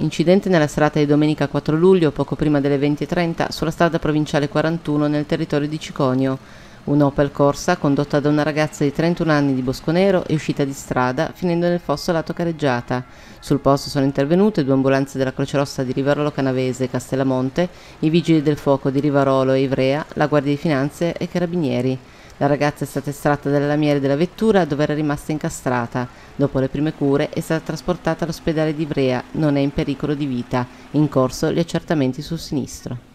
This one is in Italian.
incidente nella serata di domenica 4 luglio, poco prima delle 20.30, sulla strada provinciale 41 nel territorio di Ciconio. Un'Opel Corsa, condotta da una ragazza di 31 anni di Bosconero, è uscita di strada, finendo nel fosso lato careggiata. Sul posto sono intervenute due ambulanze della Croce Rossa di Rivarolo Canavese e Castellamonte, i vigili del fuoco di Rivarolo e Ivrea, la Guardia di Finanze e Carabinieri. La ragazza è stata estratta dalle lamiere della vettura dove era rimasta incastrata. Dopo le prime cure è stata trasportata all'ospedale di Ivrea, non è in pericolo di vita. In corso gli accertamenti sul sinistro.